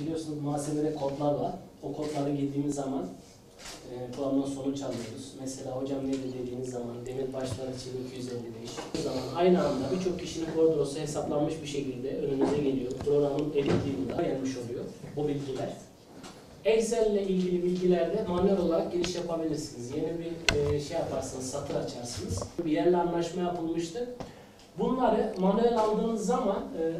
biliyorsunuz muhasebede kodlar var. O kodları girdiğimiz zaman e, programdan sonuç alıyoruz. Mesela hocam ne dediğiniz zaman demir başlar için 255. O zaman aynı anda birçok kişinin bordrosu hesaplanmış bir şekilde önünüze geliyor. Programın editliğinde gelmiş oluyor bu bilgiler. Excel ile ilgili bilgilerde manuel olarak giriş yapabilirsiniz. Yeni bir e, şey yaparsınız, satır açarsınız. Bir yerle anlaşma yapılmıştı. Bunları manuel aldığınız zaman e,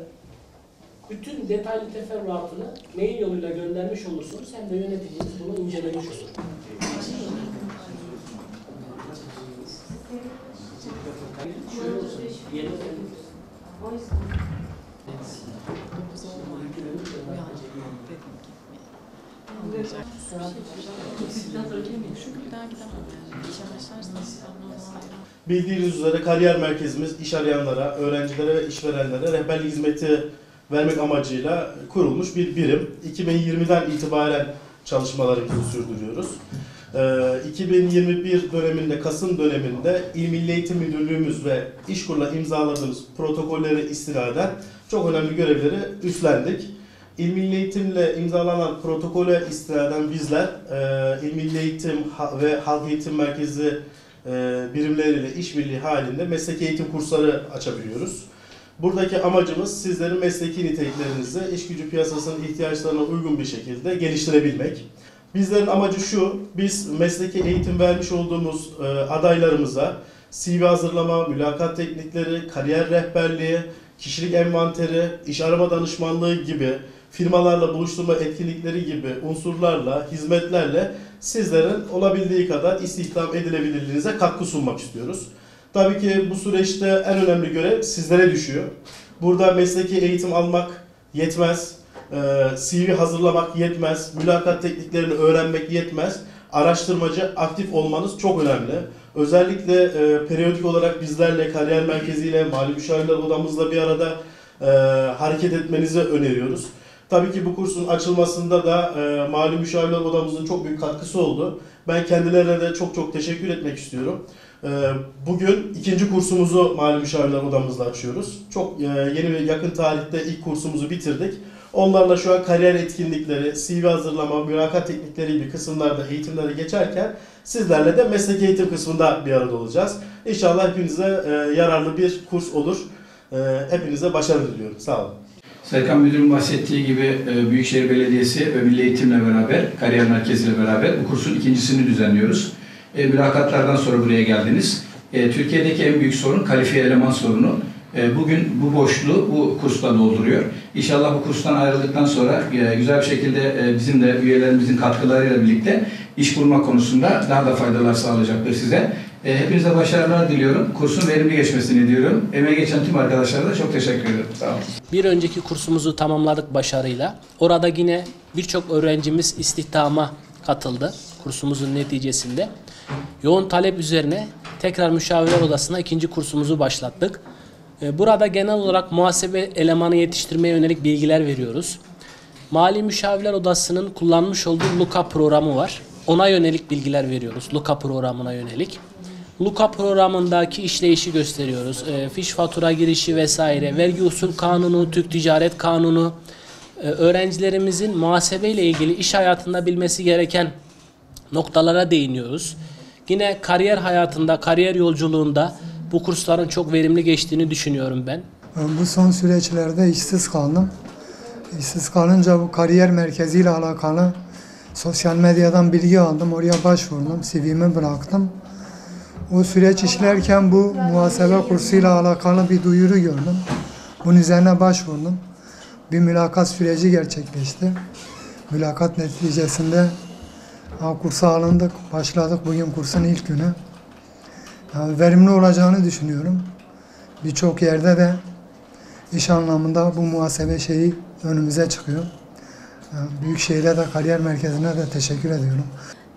bütün detaylı teferruatını mail yoluyla göndermiş olursunuz. Hem de yöneticiniz bunu incelemiş olur. Bildiğiniz üzere kariyer merkezimiz iş arayanlara, öğrencilere ve işverenlere rehberlik hizmeti vermek amacıyla kurulmuş bir birim. 2020'den itibaren çalışmalarımızı sürdürüyoruz. Ee, 2021 döneminde, Kasım döneminde İl Milli Eğitim Müdürlüğümüz ve İşkur'la imzaladığımız protokolleri istinaden çok önemli görevleri üstlendik. İl Milli Eğitim'le imzalanan protokole istinaden bizler e, İl Milli Eğitim ve Halk Eğitim Merkezi e, birimleriyle işbirliği halinde mesleki eğitim kursları açabiliyoruz. Buradaki amacımız sizlerin mesleki niteliklerinizi iş gücü piyasasının ihtiyaçlarına uygun bir şekilde geliştirebilmek. Bizlerin amacı şu, biz mesleki eğitim vermiş olduğumuz e, adaylarımıza CV hazırlama, mülakat teknikleri, kariyer rehberliği, kişilik envanteri, iş arama danışmanlığı gibi firmalarla buluşturma etkinlikleri gibi unsurlarla, hizmetlerle sizlerin olabildiği kadar istihdam edilebilirliğinize katkı sunmak istiyoruz. Tabii ki bu süreçte en önemli görev sizlere düşüyor. Burada mesleki eğitim almak yetmez, e, CV hazırlamak yetmez, mülakat tekniklerini öğrenmek yetmez. Araştırmacı, aktif olmanız çok önemli. Özellikle e, periyodik olarak bizlerle, kariyer merkeziyle, mali müşavirler odamızla bir arada e, hareket etmenizi öneriyoruz. Tabii ki bu kursun açılmasında da e, mali müşavirler odamızın çok büyük katkısı oldu. Ben kendilerine de çok çok teşekkür etmek istiyorum. E, bugün ikinci kursumuzu mali müşavirler odamızda açıyoruz. Çok e, yeni ve yakın tarihte ilk kursumuzu bitirdik. Onlarla şu an kariyer etkinlikleri, CV hazırlama, mülakat teknikleri gibi kısımlarda eğitimleri geçerken sizlerle de meslek eğitim kısmında bir arada olacağız. İnşallah hepinize e, yararlı bir kurs olur. E, hepinize başarı diliyorum. Sağ olun. Serkan Müdür'ün bahsettiği gibi e, Büyükşehir Belediyesi ve Milli Eğitim'le beraber, kariyer merkeziyle beraber bu kursun ikincisini düzenliyoruz. E, mülakatlardan sonra buraya geldiniz. E, Türkiye'deki en büyük sorun kalifiye eleman sorunu. E, bugün bu boşluğu bu kursla dolduruyor. İnşallah bu kurstan ayrıldıktan sonra e, güzel bir şekilde e, bizim de üyelerimizin katkılarıyla birlikte iş kurma konusunda daha da faydalar sağlayacaktır size. E, hepinize başarılar diliyorum. Kursun verimli geçmesini diliyorum. Emeğe geçen tüm arkadaşlara da çok teşekkür ederim. Sağ olun. Bir önceki kursumuzu tamamladık başarıyla. Orada yine birçok öğrencimiz istihdama katıldı kursumuzun neticesinde. Yoğun talep üzerine tekrar müşavirler odasına ikinci kursumuzu başlattık. Ee, Burada genel olarak muhasebe elemanı yetiştirmeye yönelik bilgiler veriyoruz. Mali Müşavirler Odası'nın kullanmış olduğu Luka programı var. Ona yönelik bilgiler veriyoruz. Luka programına yönelik. Luka programındaki işleyişi gösteriyoruz. E, fiş fatura girişi vesaire, vergi usul kanunu, Türk Ticaret Kanunu, e, öğrencilerimizin muhasebe ile ilgili iş hayatında bilmesi gereken noktalara değiniyoruz. Yine kariyer hayatında, kariyer yolculuğunda bu kursların çok verimli geçtiğini düşünüyorum ben. Bu son süreçlerde işsiz kaldım. İşsiz kalınca bu kariyer merkeziyle alakalı sosyal medyadan bilgi aldım. Oraya başvurdum. CV'mi bıraktım. O süreç işlerken bu muhasebe kursuyla alakalı bir duyuru gördüm. Bunun üzerine başvurdum. Bir mülakat süreci gerçekleşti. Mülakat neticesinde kursa alındık. Başladık bugün kursun ilk günü. Yani verimli olacağını düşünüyorum. Birçok yerde de iş anlamında bu muhasebe şeyi önümüze çıkıyor. Büyükşehir'e de kariyer merkezine de teşekkür ediyorum.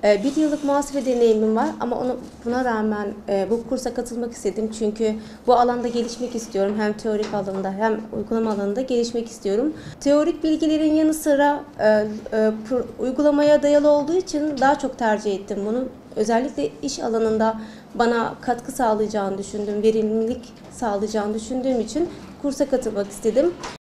Ee, Bir yıllık muhasebe deneyimim var ama onu, buna rağmen e, bu kursa katılmak istedim. Çünkü bu alanda gelişmek istiyorum. Hem teorik alanda hem uygulama alanında gelişmek istiyorum. Teorik bilgilerin yanı sıra e, e, uygulamaya dayalı olduğu için daha çok tercih ettim bunu. Özellikle iş alanında bana katkı sağlayacağını düşündüm, verimlilik sağlayacağını düşündüğüm için kursa katılmak istedim.